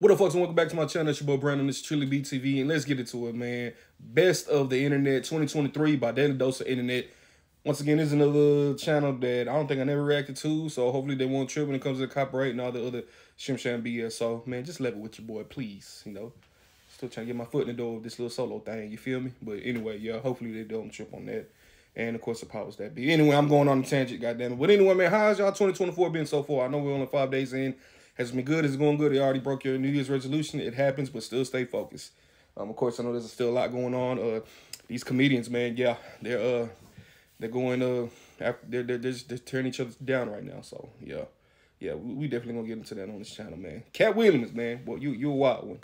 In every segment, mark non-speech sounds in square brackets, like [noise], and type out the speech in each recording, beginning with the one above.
What up, folks, and welcome back to my channel. It's your boy Brandon. Is Trilly BTV, and let's get into it, man. Best of the Internet 2023 by Daily Dose of Internet. Once again, this is another channel that I don't think I never reacted to, so hopefully they won't trip when it comes to the copyright and all the other shim sham BS. So, man, just level with your boy, please. You know, still trying to get my foot in the door with this little solo thing, you feel me? But anyway, yeah, hopefully they don't trip on that. And of course, the powers that be. Anyway, I'm going on a tangent, goddamn it. But anyway, man, how's y'all 2024 been so far? I know we're only five days in. Has been good? Is it going good? You already broke your New Year's resolution. It happens, but still stay focused. Um, of course, I know there's still a lot going on. Uh, these comedians, man, yeah, they're uh, they're going uh, after, they're they're just they're tearing each other down right now. So yeah, yeah, we, we definitely gonna get into that on this channel, man. Katt Williams, man, well, you you a wild one.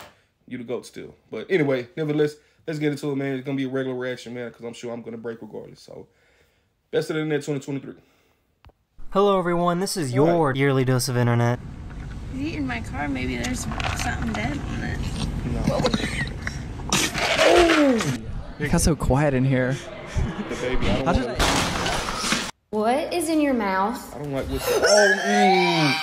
You the goat still. But anyway, nevertheless, let's get into it, man. It's gonna be a regular reaction, man, because I'm sure I'm gonna break regardless. So, best of the internet 2023. Hello, everyone. This is your Right. yearly dose of internet. Heat in my car, maybe there's something dead on it. It got so quiet in here. The baby, I don't How did. I? What is in your mouth? I don't like what's. Oh, mm.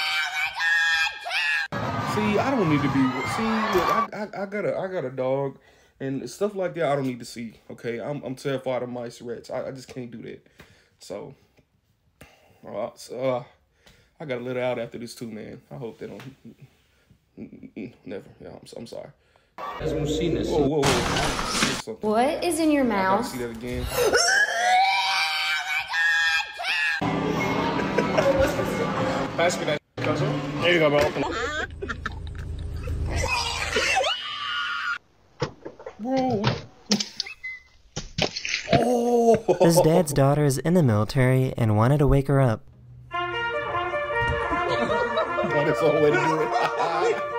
See, I don't need to be. See, look, I, I, I got a, I got a dog, and stuff like that. I don't need to see. Okay, I'm, I'm terrified of mice, rats. I, I just can't do that. So, uh, so, uh, I gotta let it out after this too, man. I hope they don't. Never. Yeah, I'm, I'm sorry. Whoa, whoa, whoa! What is in your I gotta mouth? see that again. [laughs] Oh [laughs] there you go, bro. Bro. Oh. His dad's daughter is in the military and wanted to wake her up. Oh, that's the way to do it. [laughs]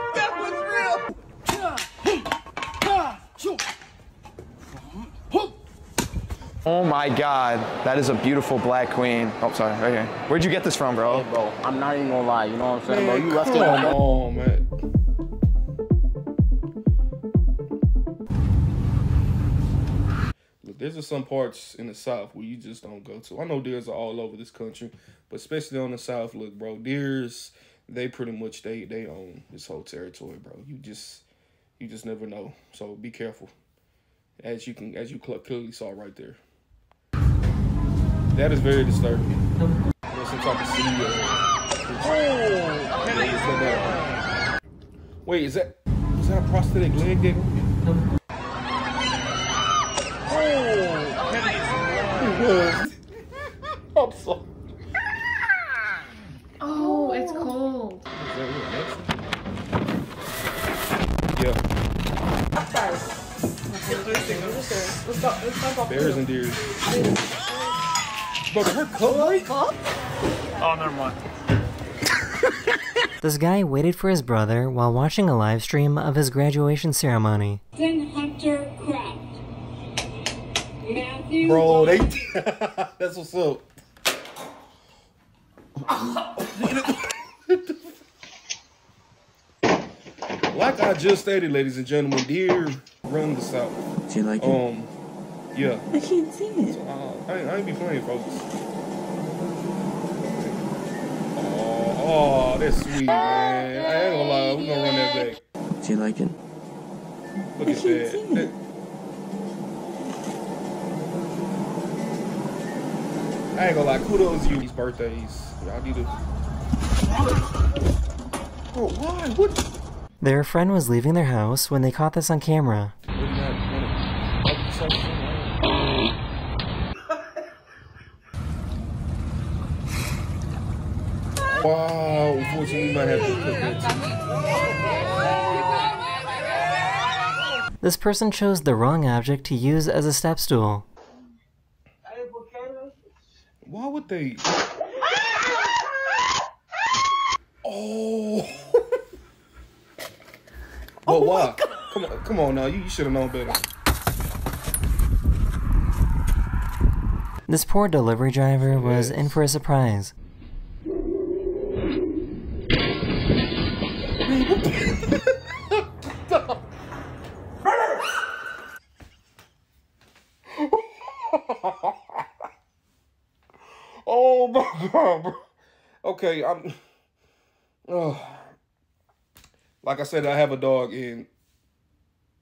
Oh my God, that is a beautiful black queen. Oh, sorry, right here. Where'd you get this from, bro? Bro, I'm not even gonna lie, you know what I'm saying, bro? You left Come it on, man. Look, there's just some parts in the South where you just don't go to. I know deers are all over this country, but especially on the South, look, bro, deers, they pretty much they they own this whole territory, bro. You just you just never know. So be careful. As you can as you clearly saw right there. That is very disturbing. There's some type of sea uh, Wait, is that is that a prosthetic leg? Oh, [laughs] I'm sorry. Bears and deers. Bro, did her color? Oh, never mind. This guy waited for his brother while watching a live stream of his graduation ceremony. Ethan Hunter Kraft. Matthew Bro, they. [laughs] That's what's up. like I just stated, ladies and gentlemen, deer run the south. Do you like Um, yeah. I can't see it. Uh, I, ain't- I ain't be playing, folks. Oh, oh, that's sweet, man. I ain't gonna lie, we gonna run that back. Do you like it? Look at that. that. I ain't gonna lie, kudos to you these birthdays. Y'all need to. Bro, why? What? Their friend was leaving their house when they caught this on camera. What do you not wanna- oh, something? Wow, unfortunately, we might have to that too. This person chose the wrong object to use as a step stool. Why would they? Oh. [laughs] but oh why? Come on, come on now. You, you should have known better. This poor delivery driver was in for a surprise. [laughs] Oh [laughs] my god. Okay, I'm. Oh. like I said, I have a dog and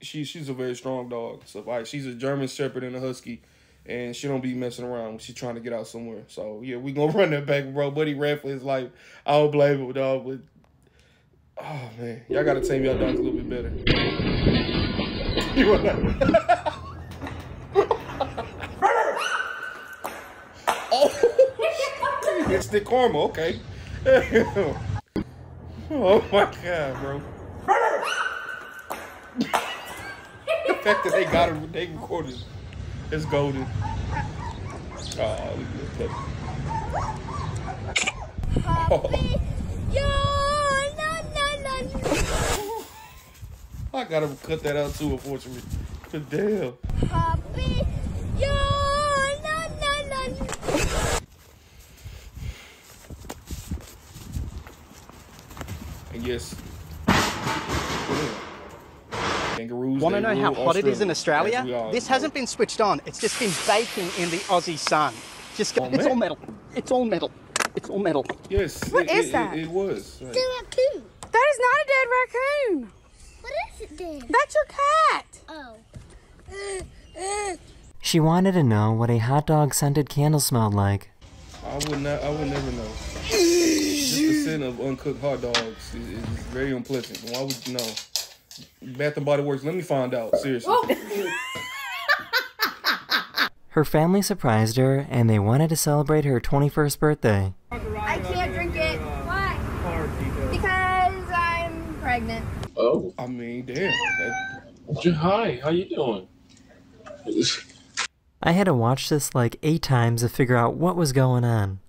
she she's a very strong dog. So like she's a German Shepherd and a Husky, and she don't be messing around. when She's trying to get out somewhere. So yeah, we gonna [laughs] run that back, bro. Buddy ran for his life. I don't blame him, dog. But oh man, y'all gotta tame your dogs a little bit better. You wanna- oh, instant karma. Okay. [laughs] oh my god, bro. the fact that they got it, they recorded it's golden. Oh, look at. [laughs] I gotta cut that out too, unfortunately. But damn. Yes. Kangaroos. Want to know how rule hot it is in Australia, Australia? as This hasn't been switched on. It's just been baking in the Aussie sun. Just go, Oh, it's all metal. It's all metal. It's all metal. Yes. What it, is it- that? It, it was. Like, raccoon. That is not a dead raccoon. What is it then? That's your cat. Oh. She wanted to know what a hot dog scented candle smelled like. I would not. I would never know. [laughs] Just the scent of uncooked hot dogs is, is very unpleasant. Why would you know? Bath and Body Works. Let me find out. Seriously. Oh. [laughs] Her family surprised her and they wanted to celebrate her 21st birthday. I can't drink it. Why? Because I'm pregnant. Oh, I mean, damn. That, hi. How you doing? I had to watch this like eight times to figure out what was going on.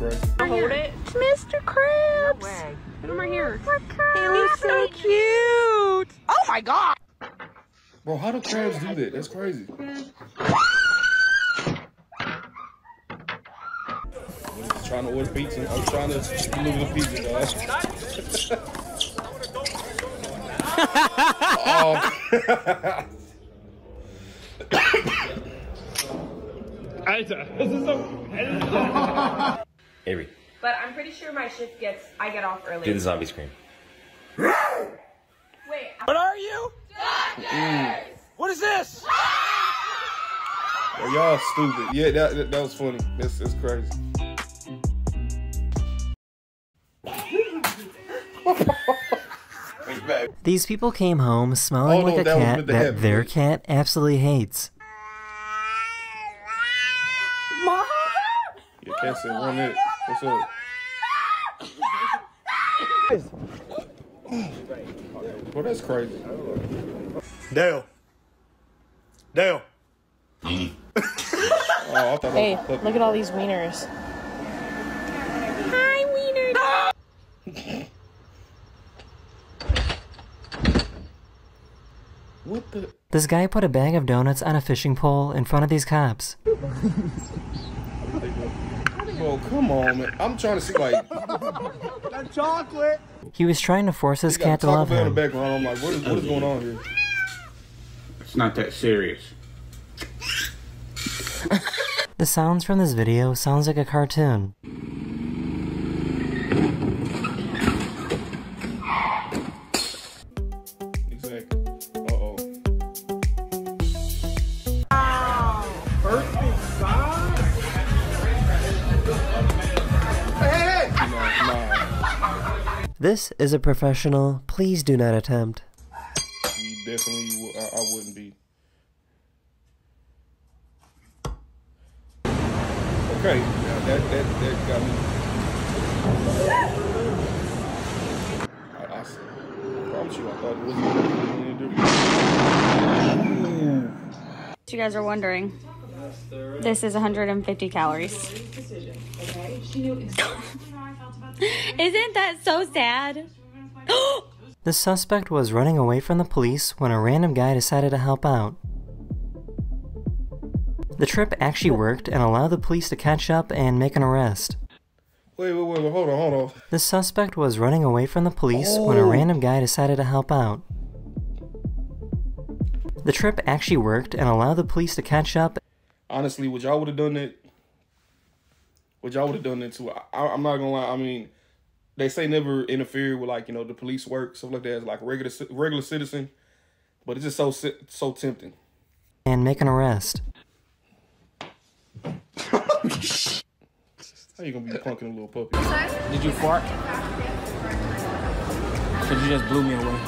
That's crazy. Hold it. Mr. Krabs. No way. Put him right here. He looks so cute. Oh my god. Bro, how do crabs do that? That's crazy. I'm trying to order pizza. I'm trying to deliver the pizza, dog. oh. [laughs] Avery, But I'm pretty sure my shift gets, I get off early. do the zombie scream. Wait. What are you? What is this? Bro, y'all stupid. Yeah, that, that, that was funny. That's, that's crazy. [laughs] These people came home smelling Oh, like no, a that cat that heavy. their cat absolutely hates. Yeah, cat said one minute. What's up? Bro, that's crazy. Dale. Dale. Oh, I Hey, that was a puppy. look at all these wieners. Hi, wiener. What the? This guy put a bag of donuts on a fishing pole in front of these cops. [laughs] Bro, come on, man. I'm trying to see, like, [laughs] That chocolate. He was trying to force his cat to love Bell in the him. background. I'm like, what is, what is going on here? It's not that serious. The sounds from this video sounds like a cartoon. This is a professional. Please do not attempt. You definitely, w- I, I wouldn't be. Okay, now that that that got me. I, I, s- I promise you, I thought it wasn't gonna be different. You guys are wondering, this is 150 calories. [laughs] Isn't that so sad? [gasps] The suspect was running away from the police when a random guy decided to help out. The trip actually worked and allowed the police to catch up and make an arrest. Wait, wait, wait, wait, hold on, hold on. The suspect was running away from the police when a Oh. random guy decided to help out. The trip actually worked and allowed the police to catch up Honestly, would y'all would have done that? Would y'all would have done that too? I, I'm not gonna lie. I mean, they say never interfere with like you know the police work stuff like that as like a regular regular citizen, but it's just so so tempting. and make an arrest. [laughs] How you gonna be punking a little puppy? Did you fart? Cause you just blew me away.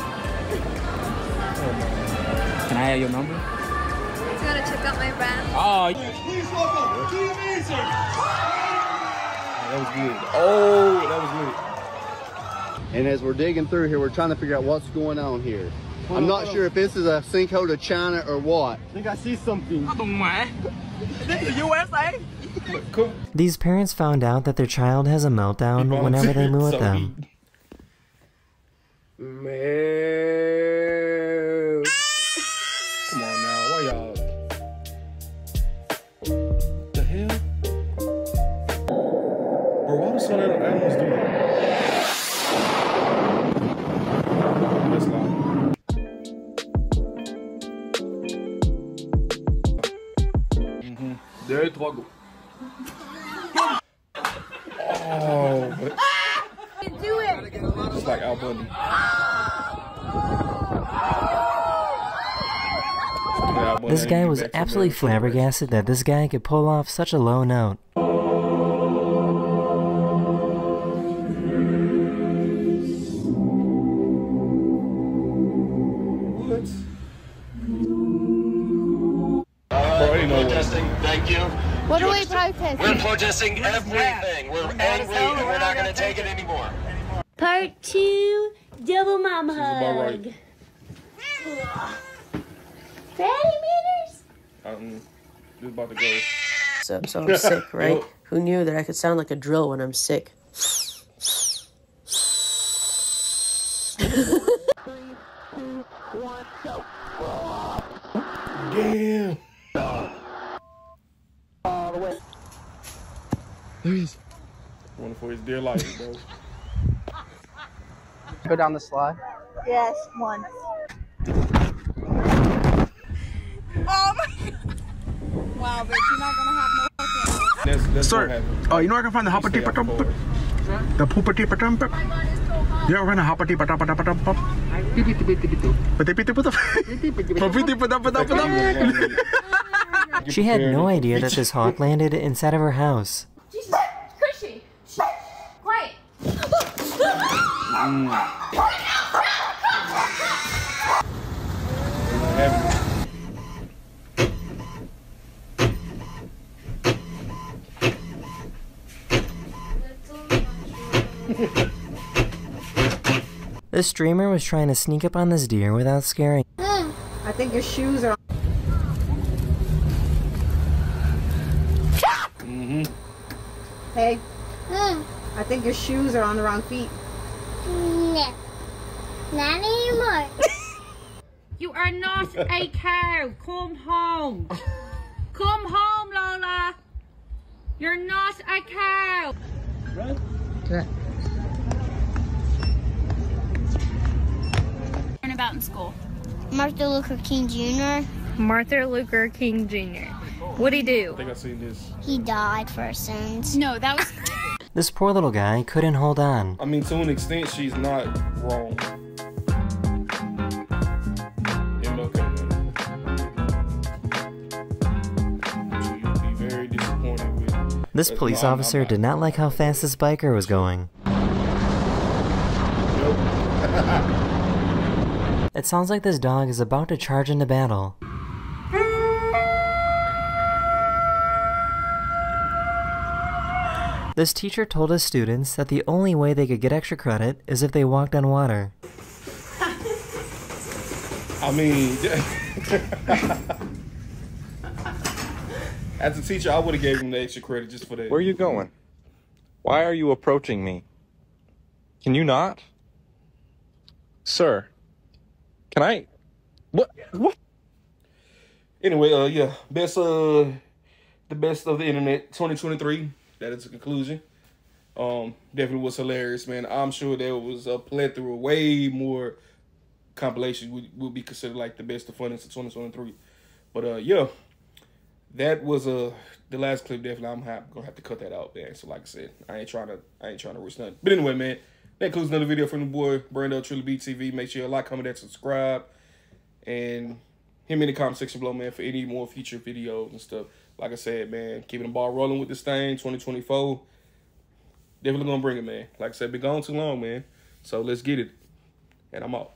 Can I have your number? Just gotta check out my brand. Oh, Please welcome to the music. That was good. Oh, that was good. And as we're digging through here, we're trying to figure out what's going on here. I'm not sure if this is a sinkhole to China or what. I think I see something. Is this the USA? These parents found out that their child has a meltdown whenever they move with them. Come Deux. Oh, but Do it! it's like Al Bundy. Yeah, Al Bundy, This guy was get back to absolutely flabbergasted that this guy could pull off such a low note. What? Uh, Bro, no way. protesting, thank you. What are we protesting? We're protesting everything. We're angry and we're not going to take it anymore. Part two, double mom hug. about right. Fatty meters. Um, this about to go. So, so I'm sick, [laughs] right? Who knew that I could sound like a drill when I'm sick? Three, two, one, go. Damn. There he is. One for his dear life, bro. Go down the slide. Yes, one. Oh my god. Wow, bitch, you're not gonna have no fucking. That's, that's Sir, gonna happen. oh, you know where I can find the hoppity Stay off patum forward. The poopity patum pop? You know where I can find the hoppity patum patum patum pop? Patum. She had no idea that this hawk landed inside of her house. This streamer was trying to sneak up on this deer without scaring. I think your shoes are. Mm-hmm. Hey. I think your shoes are on the wrong feet. No, not anymore. You are not a cow. Come home. Come home, Lola. You're not a cow. Learn about in school. Martin Luther King Jr. Martin Luther King Jr. What'd he do? I think I've seen this. He died for our sins. No, that was. This poor little guy couldn't hold on. I mean, to an extent, she's not wrong. This police officer did not like how fast this biker was going. [laughs] It sounds like this dog is about to charge into battle. This teacher told his students that the only way they could get extra credit is if they walked on water. I mean, [laughs] as a teacher, I would have gave him the extra credit just for that. Where are you going? Why are you approaching me? Can you not? Sir, can I? What? What? Anyway, uh, yeah, best uh, the best of the internet, 2023. That is the conclusion. Um, definitely was hilarious, man. I'm sure there was a plethora, way more compilations would, would be considered like the best of funnest of 2023. But uh, yeah, that was a the last clip. Definitely, I'm gonna have to cut that out, man. So like I said, I ain't trying to, I ain't trying to risk nothing. But anyway, man, That concludes another video from the boy Brando Trilly Beat TV. Make sure you like, comment, and subscribe. And hit me in the comment section below, man, for any more future videos and stuff. Like I said, man, keeping the ball rolling with this thing, 2024. Definitely gonna bring it, man. Like I said, been gone too long, man. So let's get it. And I'm out.